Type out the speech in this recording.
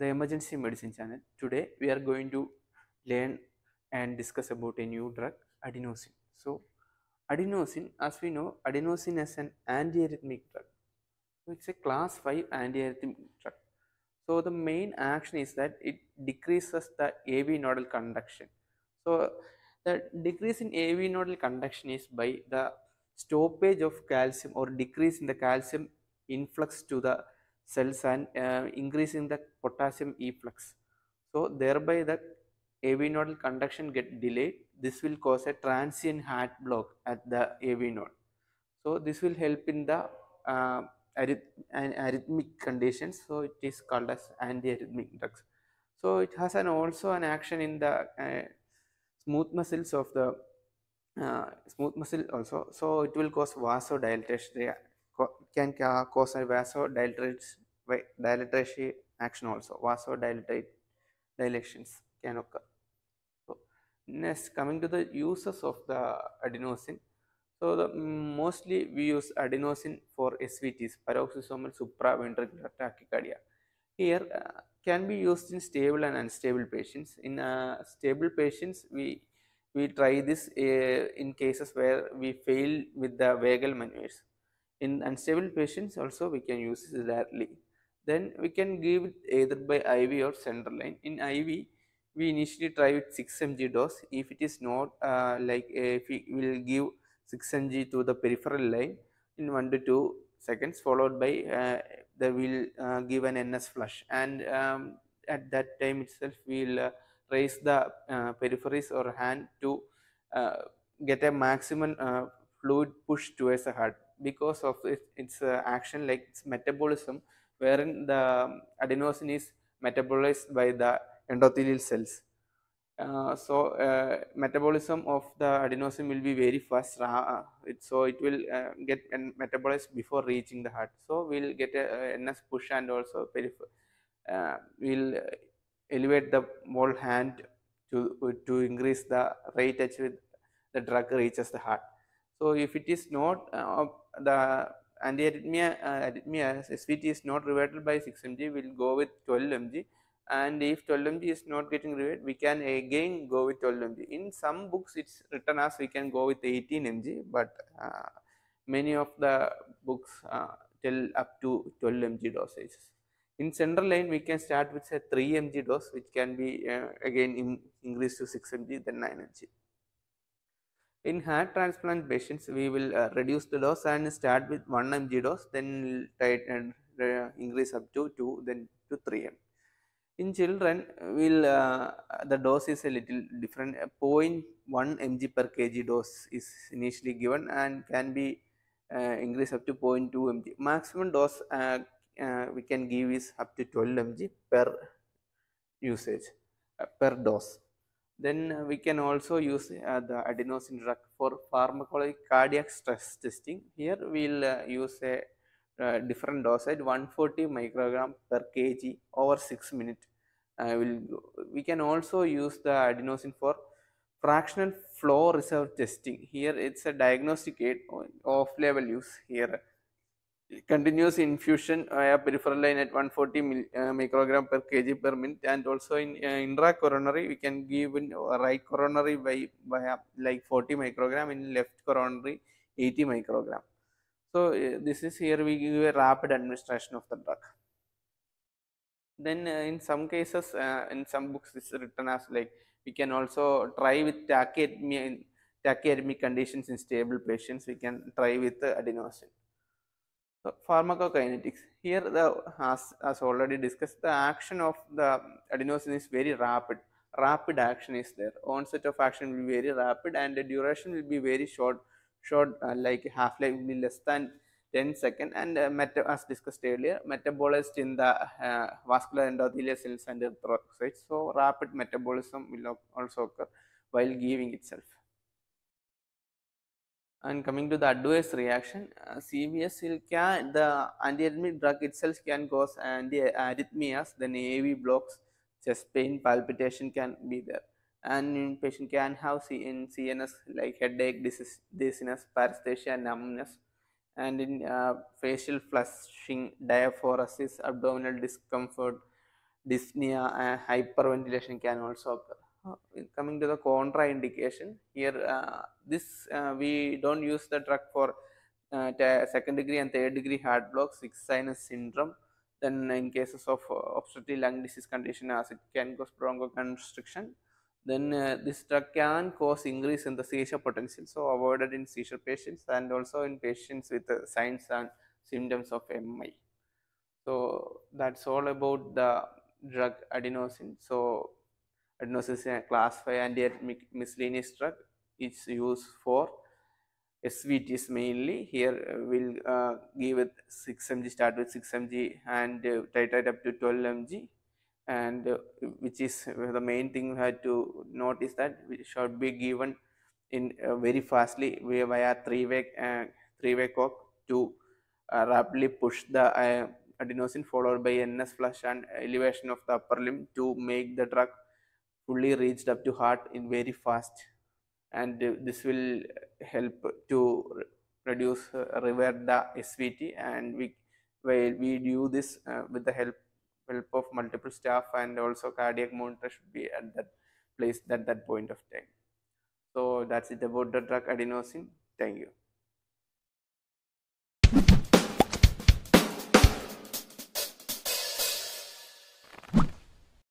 the emergency medicine channel. Today we are going to learn and discuss about a new drug, adenosine. So, adenosine, as we know, adenosine is an antiarrhythmic drug. So, it's a class 5 antiarrhythmic drug. So, the main action is that it decreases the AV nodal conduction. So, the decrease in AV nodal conduction is by the stoppage of calcium or decrease in the calcium influx to the cells and uh, increase in the potassium efflux. So thereby the AV nodal conduction get delayed. This will cause a transient heart block at the AV node. So this will help in the uh, and arrhythmic conditions. So it is called as antiarrhythmic drugs. So it has an also an action in the uh, smooth muscles of the uh, smooth muscle also. So it will cause vasodilatation. Can ca- cause a vasodilatation action also. Vasodilatate dilations can occur. So next coming to the uses of the adenosine. So the mostly we use adenosine for SVTs, paroxysmal supraventricular tachycardia. Here uh, can be used in stable and unstable patients. In uh, stable patients, we we try this uh, in cases where we fail with the vagal maneuvers. In unstable patients, also we can use this directly. Then we can give it either by IV or central line. In IV, we initially try with 6 mg dose. If it is not uh, like if we will give 6 mg to the peripheral line in 1 to 2 seconds, followed by uh, the will uh, give an NS flush, and um, at that time itself we will uh, raise the uh, peripheries or hand to uh, get a maximum uh, fluid push towards the heart because of it, its uh, action like its metabolism wherein the adenosine is metabolized by the endothelial cells. Uh, so uh, metabolism of the adenosine will be very fast uh, it, so it will uh, get metabolized before reaching the heart so we'll get a, a ns push and also uh, we'll elevate the whole hand to to increase the rate at which the drug reaches the heart so if it is not uh, the antiarrhythmia uh, arrhythmia svt is not reverted by 6 mg we'll go with 12 mg and if 12 mg is not getting reversed we can again go with 12 mg in some books it's written as we can go with 18 mg but uh, many of the books uh, tell up to 12 mg dosages. In central line we can start with say 3 mg dose which can be uh, again in, increased to 6 mg then 9 mg in heart transplant patients we will uh, reduce the dose and start with 1 mg dose then tight and uh, increase up to 2 then to 3 mg. In children will uh, the dose is a little different. Uh, 0.1 mg per kg dose is initially given and can be uh, increased up to 0.2 mg. Maximum dose uh, uh, we can give is up to 12 mg per usage per dose then uh, we can also use uh, the adenosine drug for pharmacologic cardiac stress testing. Here we'll uh, use a uh, different dosage 140 microgram per kg over 6 minutes uh, will we can also use the adenosine for fractional flow reserve testing. Here it's a diagnostic aid off label use here continuous infusion via peripheral line at 140 mil, uh, microgram per kg per minute. And also in uh, intracoronary we can give in uh, right coronary by via like 40 microgram in left coronary 80 microgram. So uh, this is here we give a rapid administration of the drug. Then uh, in some cases uh, in some books is written as like we can also try with tachyarrhythmia tachyarrhythmic conditions in stable patients. We can try with uh, adenosine pharmacokinetics. Here the as, as already discussed the action of the adenosine is very rapid. Rapid action is there. Onset of action will be very rapid and the duration will be very short short uh, like half life will be less than 10 second. And uh, meta, as discussed earlier metabolized in the uh, vascular endothelial cells and erythrocytes so rapid metabolism will also occur while giving itself and coming to the adverse reaction uh, cvs can the antiarrhythmic drug itself can cause arrhythmias then av blocks chest pain palpitation can be there and patient can have C in cns like headache dizziness, dizziness paresthesia numbness and in uh, facial flushing diaphoresis abdominal discomfort dyspnea and hyperventilation can also occur. Uh, coming to the contraindication, here uh, this uh, we don't use the drug for uh, second degree and third degree heart block, sick sinus syndrome. Then in cases of uh, obstructive lung disease condition as it can cause bronchoconstriction, then uh, this drug can cause increase in the seizure potential. So avoided in seizure patients and also in patients with signs and symptoms of MI. So that's all about the drug adenosine. So adenosine is class 5 antiarrhythmic miscellaneous drug. It's used for SVTs mainly. Here uh, we'll uh, give it 6 mg, start with 6 mg and uh, titrate up to 12 mg. And uh, which is uh, the main thing we had to note is that should be given in uh, very fastly via three-way uh, three-way cock to uh, rapidly push the uh, adenosine followed by NS flush and elevation of the upper limb to make the drug fully reached up to heart in very fast and this will help to reduce uh, revert the SVT and we while we do this uh, with the help help of multiple staff and also cardiac monitor should be at that place at that point of time. So that's it about the drug adenosine. Thank you.